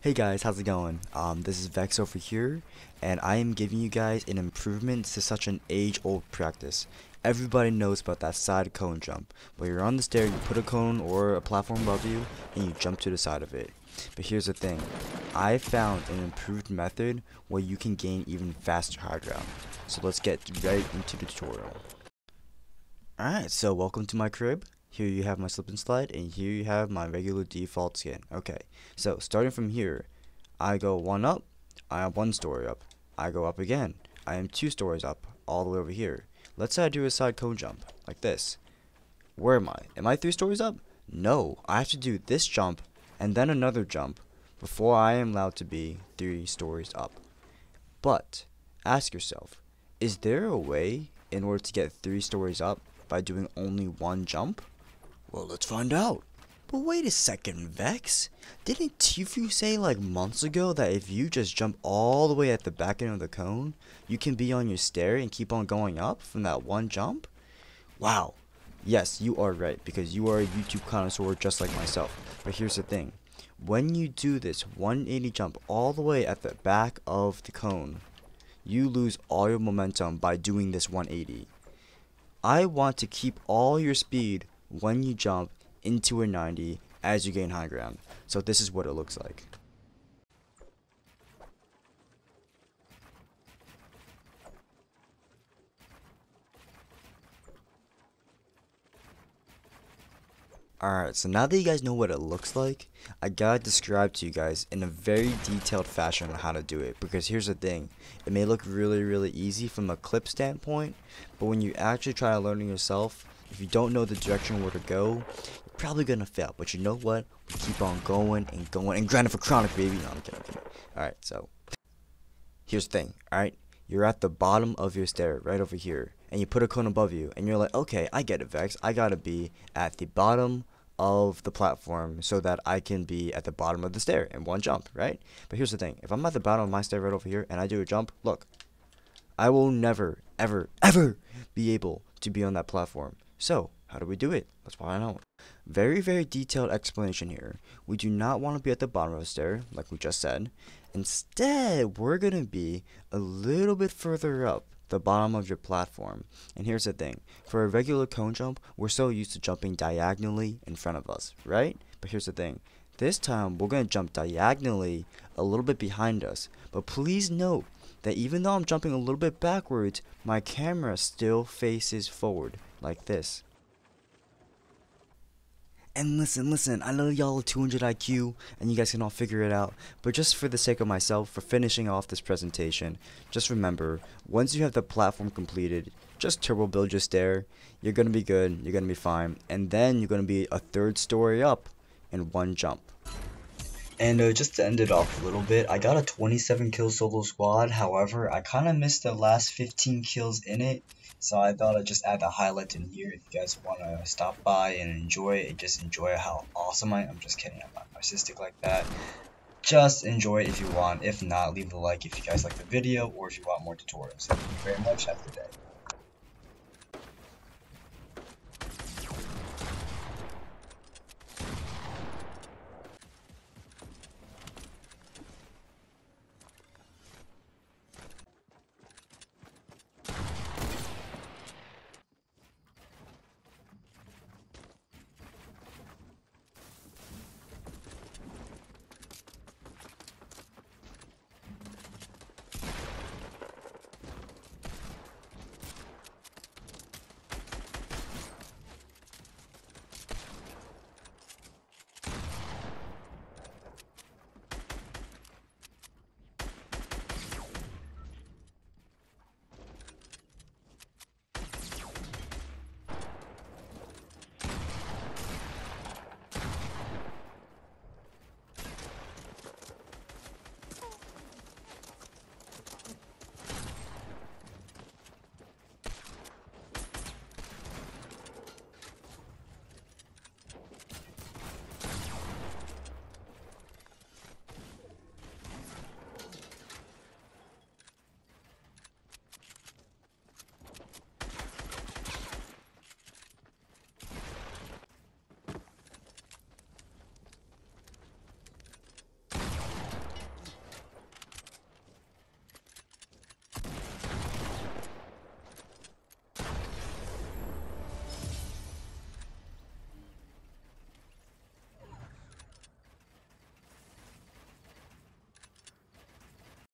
Hey guys, how's it going? Um, this is Vex over here, and I am giving you guys an improvement to such an age-old practice. Everybody knows about that side cone jump. Where you're on the stair, you put a cone or a platform above you, and you jump to the side of it. But here's the thing, I found an improved method where you can gain even faster high ground. So let's get right into the tutorial. Alright, so welcome to my crib. Here you have my slip and slide, and here you have my regular default skin. Okay, so starting from here, I go one up, I am one story up. I go up again, I am two stories up, all the way over here. Let's say I do a side cone jump, like this. Where am I? Am I three stories up? No, I have to do this jump, and then another jump, before I am allowed to be three stories up. But, ask yourself, is there a way in order to get three stories up by doing only one jump? Well, let's find out. But wait a second, Vex. Didn't Tfue say like months ago that if you just jump all the way at the back end of the cone, you can be on your stair and keep on going up from that one jump? Wow. Yes, you are right, because you are a YouTube connoisseur just like myself. But here's the thing. When you do this 180 jump all the way at the back of the cone, you lose all your momentum by doing this 180. I want to keep all your speed when you jump into a 90 as you gain high ground. So this is what it looks like. Alright, so now that you guys know what it looks like, I gotta describe to you guys in a very detailed fashion on how to do it. Because here's the thing, it may look really, really easy from a clip standpoint, but when you actually try to learn it yourself, if you don't know the direction where to go, you're probably gonna fail. But you know what? We keep on going and going and grinding for chronic, baby. No, I'm kidding. kidding. Alright, so here's the thing, alright? You're at the bottom of your stair, right over here, and you put a cone above you, and you're like, okay, I get it, Vex. I gotta be at the bottom of the platform so that I can be at the bottom of the stair in one jump, right? But here's the thing. If I'm at the bottom of my stair right over here and I do a jump, look, I will never, ever, ever be able to be on that platform. So, how do we do it? Let's find out. Very, very detailed explanation here. We do not want to be at the bottom of the stair, like we just said. Instead, we're going to be a little bit further up the bottom of your platform. And here's the thing. For a regular cone jump, we're so used to jumping diagonally in front of us, right? But here's the thing. This time, we're going to jump diagonally a little bit behind us. But please note that even though I'm jumping a little bit backwards, my camera still faces forward like this. And listen, listen, I know y'all are 200 IQ and you guys can all figure it out, but just for the sake of myself, for finishing off this presentation, just remember, once you have the platform completed, just turbo build your stair, you're to be good, you're to be fine, and then you're to be a third story up in one jump. And uh, just to end it off a little bit, I got a 27 kill solo squad. However, I kind of missed the last 15 kills in it. So I thought I'd just add the highlights in here if you guys want to stop by and enjoy it just enjoy how awesome I am. I'm just kidding, I'm not narcissistic like that. Just enjoy it if you want. If not, leave a like if you guys like the video or if you want more tutorials. Thank you very much. Have a good day.